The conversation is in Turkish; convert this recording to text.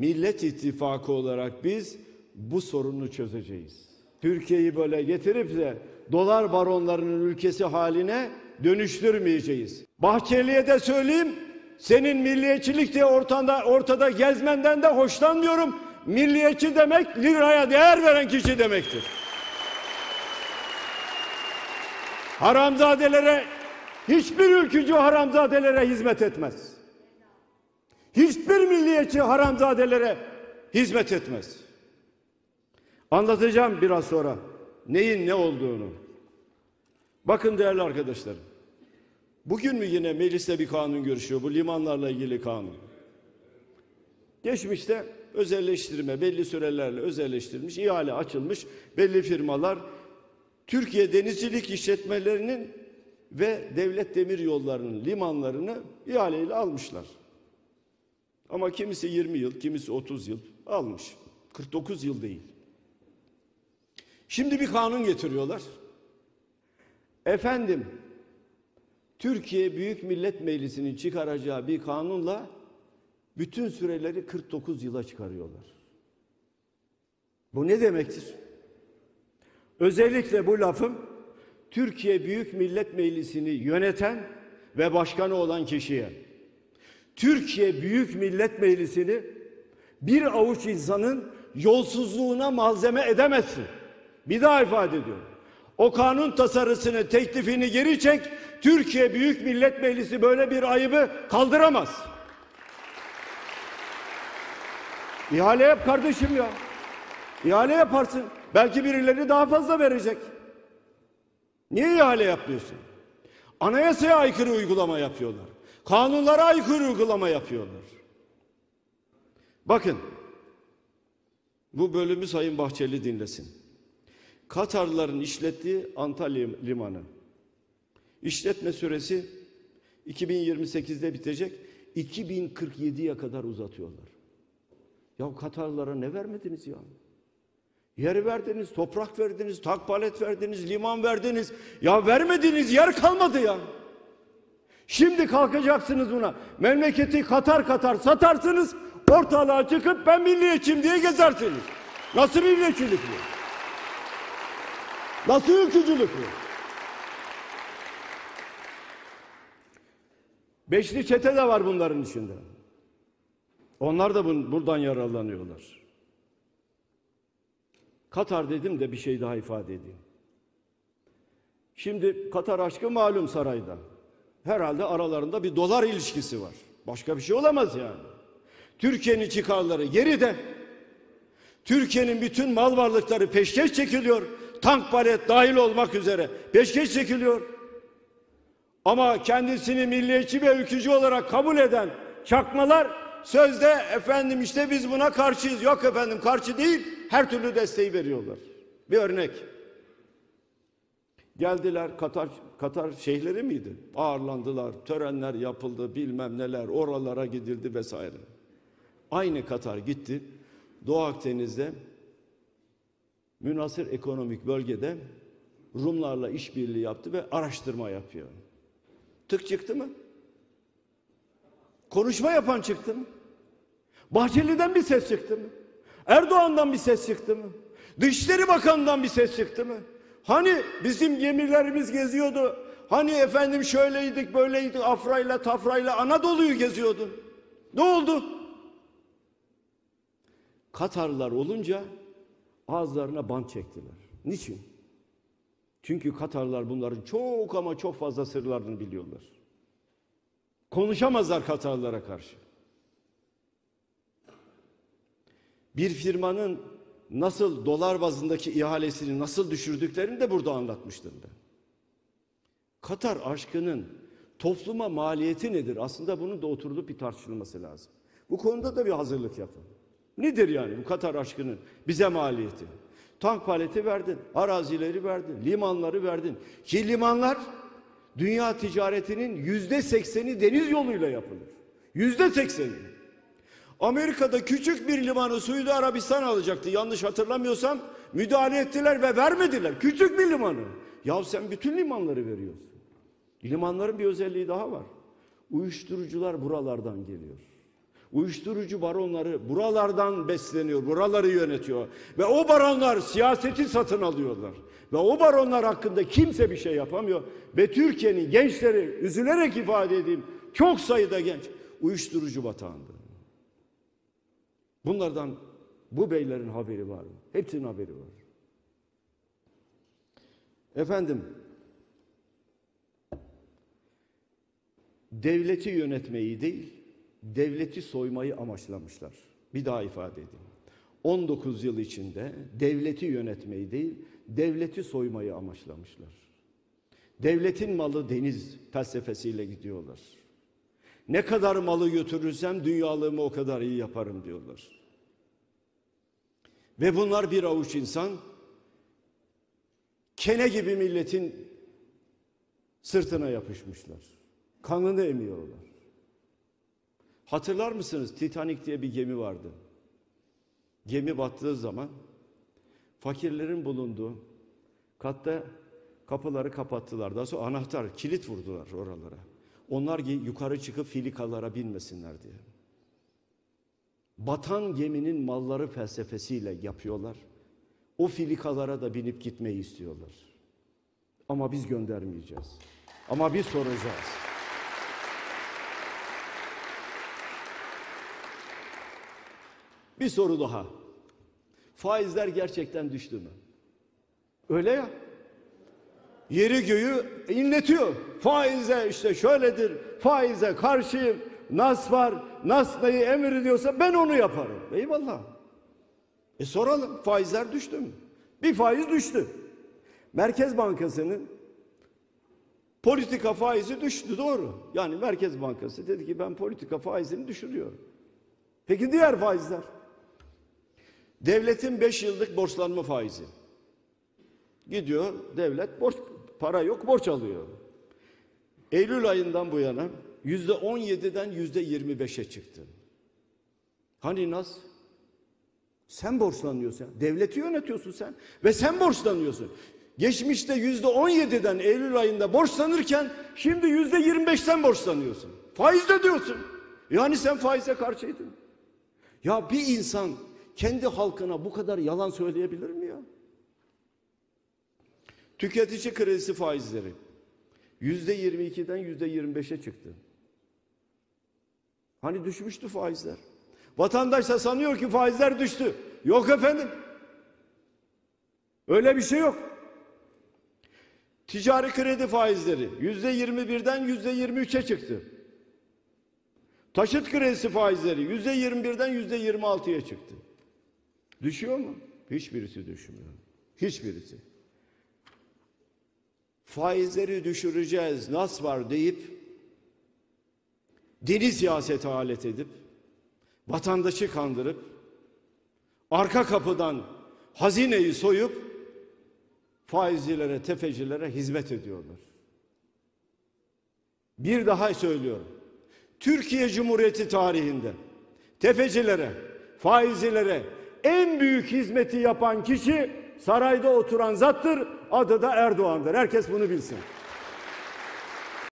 Millet İttifakı olarak biz bu sorunu çözeceğiz. Türkiye'yi böyle getirip de dolar baronlarının ülkesi haline dönüştürmeyeceğiz. Bahçeli'ye de söyleyeyim, senin milliyetçilik diye ortada, ortada gezmenden de hoşlanmıyorum. Milliyetçi demek liraya değer veren kişi demektir. Haramzadelere hiçbir ülkücü haramzadelere hizmet etmez. Hiçbir milliyetçi haramzadelere hizmet etmez. Anlatacağım biraz sonra neyin ne olduğunu. Bakın değerli arkadaşlarım. Bugün mü yine mecliste bir kanun görüşüyor bu limanlarla ilgili kanun. Geçmişte özelleştirme belli sürelerle özelleştirilmiş, ihale açılmış belli firmalar Türkiye denizcilik işletmelerinin ve devlet demir yollarının limanlarını ihaleyle almışlar. Ama kimisi 20 yıl, kimisi 30 yıl almış. 49 yıl değil. Şimdi bir kanun getiriyorlar. Efendim, Türkiye Büyük Millet Meclisi'nin çıkaracağı bir kanunla bütün süreleri 49 yıla çıkarıyorlar. Bu ne demektir? Özellikle bu lafım Türkiye Büyük Millet Meclisi'ni yöneten ve başkanı olan kişiye. Türkiye Büyük Millet Meclisi'ni bir avuç insanın yolsuzluğuna malzeme edemezsin. Bir daha ifade ediyorum. O kanun tasarısını, teklifini geri çek. Türkiye Büyük Millet Meclisi böyle bir ayıbı kaldıramaz. İhale yap kardeşim ya. İhale yaparsın. Belki birileri daha fazla verecek. Niye ihale yapmıyorsun? Anayasaya aykırı uygulama yapıyorlar. Kanunlara aykırı uygulama yapıyorlar. Bakın. Bu bölümü Sayın Bahçeli dinlesin. Katarlıların işlettiği Antalya Limanı. İşletme süresi 2028'de bitecek. 2047'ye kadar uzatıyorlar. Ya Katarlılara ne vermediniz ya? Yer verdiniz, toprak verdiniz, tak palet verdiniz, liman verdiniz. Ya vermediniz yer kalmadı ya. Şimdi kalkacaksınız buna. Memleketi katar katar satarsınız. Ortalığa çıkıp ben milliyetçiyim diye gezersiniz. Nasıl milliyetçilik bu? Nasıl ülkücülük bu? Beşli çete de var bunların içinde. Onlar da buradan yararlanıyorlar. Katar dedim de bir şey daha ifade edeyim. Şimdi Katar aşkı malum sarayda. Herhalde aralarında bir dolar ilişkisi var. Başka bir şey olamaz yani. Türkiye'nin çıkarları geride. Türkiye'nin bütün mal varlıkları peşkeş çekiliyor. Tank palet dahil olmak üzere peşkeş çekiliyor. Ama kendisini milliyetçi ve ülkücü olarak kabul eden çakmalar sözde efendim işte biz buna karşıyız. Yok efendim karşı değil her türlü desteği veriyorlar. Bir örnek. Geldiler Katar Katar şeyhleri miydi? Ağırlandılar, törenler yapıldı, bilmem neler, oralara gidildi vesaire. Aynı Katar gitti. Doğu Akdeniz'de münasır ekonomik bölgede Rumlarla işbirliği yaptı ve araştırma yapıyor. Tık çıktı mı? Konuşma yapan çıktı mı? Bahçeli'den bir ses çıktı mı? Erdoğan'dan bir ses çıktı mı? Dışişleri Bakanı'ndan bir ses çıktı mı? Hani bizim gemilerimiz geziyordu? Hani efendim şöyleydik böyleydik afrayla tafrayla Anadolu'yu geziyordu. Ne oldu? Katarlılar olunca ağızlarına bant çektiler. Niçin? Çünkü Katarlılar bunların çok ama çok fazla sırlarını biliyorlar. Konuşamazlar Katarlılara karşı. Bir firmanın nasıl dolar bazındaki ihalesini nasıl düşürdüklerini de burada anlatmıştım ben. Katar aşkının topluma maliyeti nedir? Aslında bunun da oturup bir tartışılması lazım. Bu konuda da bir hazırlık yapın. Nedir yani bu Katar aşkının bize maliyeti? Tank paleti verdin, arazileri verdin, limanları verdin. Ki limanlar dünya ticaretinin yüzde sekseni deniz yoluyla yapılır. Yüzde sekseni. Amerika'da küçük bir limanı Suudi Arabistan alacaktı. Yanlış hatırlamıyorsam müdahale ettiler ve vermediler. Küçük bir limanı. Ya sen bütün limanları veriyorsun. Limanların bir özelliği daha var. Uyuşturucular buralardan geliyor. Uyuşturucu baronları buralardan besleniyor, buraları yönetiyor. Ve o baronlar siyaseti satın alıyorlar. Ve o baronlar hakkında kimse bir şey yapamıyor. Ve Türkiye'nin gençleri, üzülerek ifade edeyim, çok sayıda genç uyuşturucu batağında. Bunlardan bu beylerin haberi var mı? Hepsinin haberi var. Efendim, devleti yönetmeyi değil, devleti soymayı amaçlamışlar. Bir daha ifade edeyim. 19 yıl içinde devleti yönetmeyi değil, devleti soymayı amaçlamışlar. Devletin malı deniz felsefesiyle gidiyorlar. Ne kadar malı götürürsem dünyalığımı o kadar iyi yaparım diyorlar. Ve bunlar bir avuç insan kene gibi milletin sırtına yapışmışlar. Kanını emiyorlar. Hatırlar mısınız? Titanic diye bir gemi vardı. Gemi battığı zaman fakirlerin bulunduğu katta kapıları kapattılar. Daha sonra anahtar, kilit vurdular oralara. Onlar yukarı çıkıp filikalara binmesinler diye. Batan geminin malları felsefesiyle yapıyorlar. O filikalara da binip gitmeyi istiyorlar. Ama biz göndermeyeceğiz. Ama biz soracağız. Bir soru daha. Faizler gerçekten düştü mü? Öyle ya. Yeri göğü inletiyor. Faize işte şöyledir. Faize karşıyım. Nas var. Nas neyi emrediyorsa ben onu yaparım. Eyvallah. E soralım faizler düştü mü? Bir faiz düştü. Merkez Bankası'nın politika faizi düştü doğru. Yani Merkez Bankası dedi ki ben politika faizini düşürüyorum. Peki diğer faizler? Devletin 5 yıllık borçlanma faizi. Gidiyor devlet borç para yok borç alıyor. Eylül ayından bu yana yüzde 17'den yüzde 25'e çıktı. Hani nas? Sen borçlanıyorsun. Devleti yönetiyorsun sen. Ve sen borçlanıyorsun. Geçmişte yüzde 17'den Eylül ayında borçlanırken şimdi yüzde 25'ten borçlanıyorsun. Faiz de diyorsun. Yani sen faize karşıydın. Ya bir insan kendi halkına bu kadar yalan söyleyebilir mi? Tüketici kredisi faizleri yüzde 22'den yüzde 25'e çıktı. Hani düşmüştü faizler. Vatandaş da sanıyor ki faizler düştü. Yok efendim. Öyle bir şey yok. Ticari kredi faizleri yüzde 21'den yüzde 23'e çıktı. Taşıt kredisi faizleri yüzde 21'den yüzde 26'ya çıktı. Düşüyor mu? Hiçbirisi düşmüyor. Hiçbirisi. Faizleri düşüreceğiz, nas var deyip dini siyasete alet edip vatandaşı kandırıp arka kapıdan hazineyi soyup faizcilere, tefecilere hizmet ediyorlar. Bir daha söylüyorum. Türkiye Cumhuriyeti tarihinde tefecilere, faizcilere en büyük hizmeti yapan kişi sarayda oturan zattır. Adı da Erdoğan'dır. Herkes bunu bilsin.